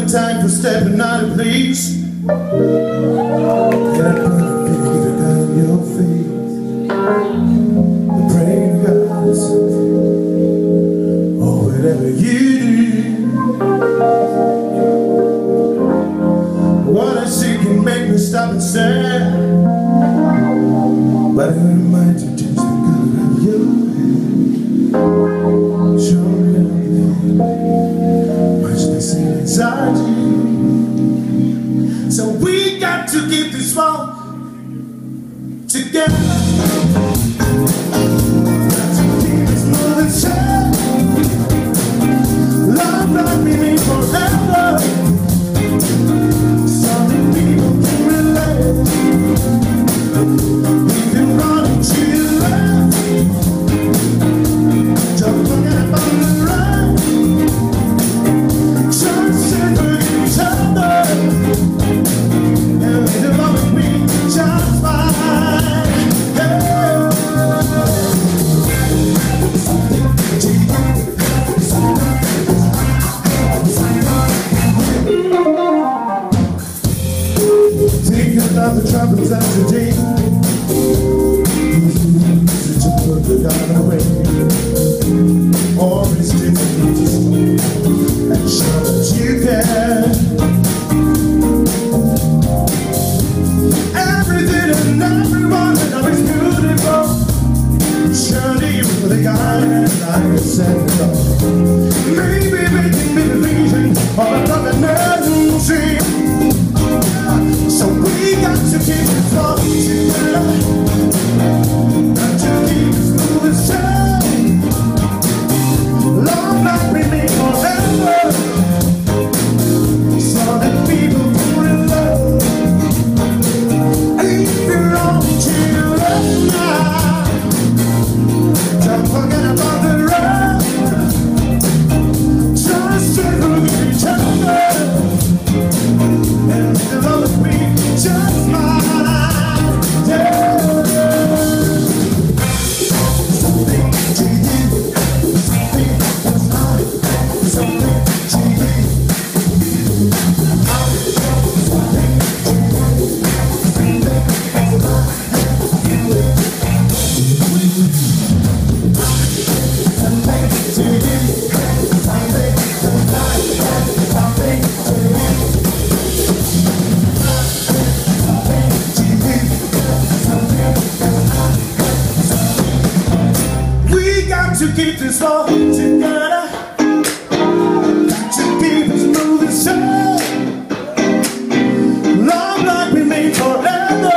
the time for stepping out of place. And I put a your face. I pray to God, or oh, whatever you do. set it up. to keep this all together To keep this moving Love like we made forever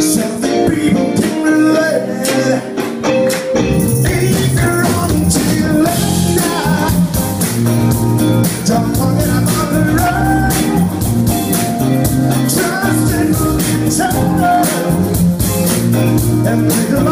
Something people can relate If you're the move And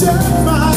change my